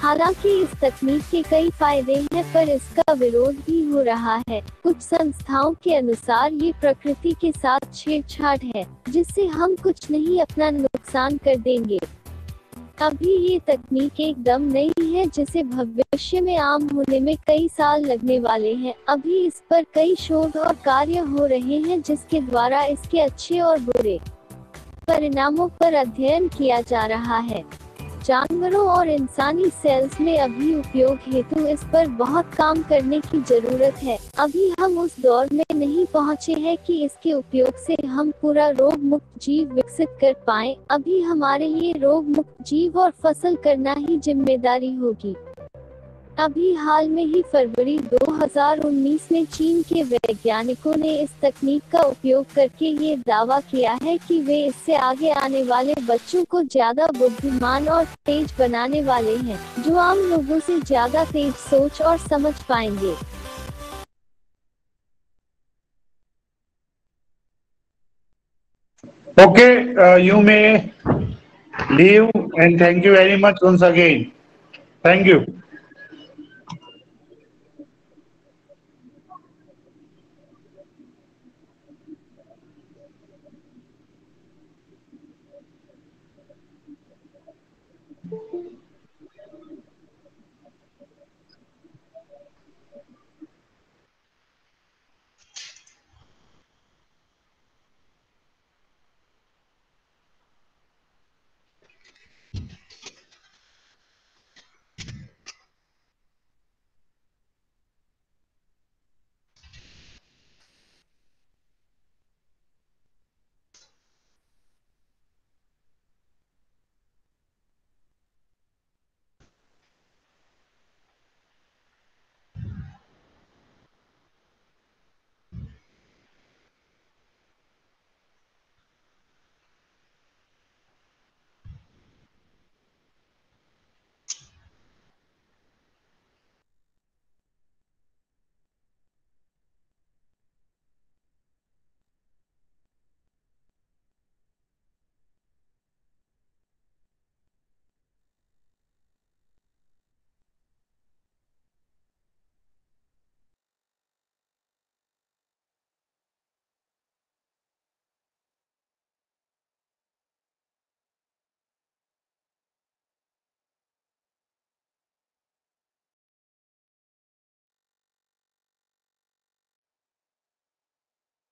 हालाँकि इस तकनीक के कई फ़ायदे हैं, पर इसका विरोध भी हो रहा है। कुछ संस्थाओं के अनुसार ये प्रकृति के साथ छेड़छाड़ है, जिससे हम कुछ नहीं अपना नुकसान कर देंगे। अभी ये तकनीक एकदम नई है जिसे भविष्य में आम होने में कई साल लगने वाले हैं। अभी इस पर कई शोध और कार्य हो रहे हैं जिसके द्वारा इसके अच्छे और बुरे परिणामों पर अध्ययन किया जा रहा है। जानवरों और इंसानी सेल्स में अभी उपयोग हेतु इस पर बहुत काम करने की ज़रूरत है। अभी हम उस दौर में नहीं पहुँचे है कि इसके उपयोग से हम पूरा रोग मुक्त जीव विकसित कर पाए। अभी हमारे लिए रोग मुक्त जीव और फ़सल करना ही ज़िम्मेदारी होगी। अभी हाल में ही फरवरी 2019 में चीन के वैज्ञानिकों ने इस तकनीक का उपयोग करके ये दावा किया है कि वे इससे आगे आने वाले बच्चों को ज़्यादा बुद्धिमान और तेज बनाने वाले हैं जो आम लोगों से ज़्यादा तेज सोच और समझ पाएँगे Okay, uh, you may leave and thank you very much once again.